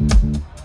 Mm-hmm.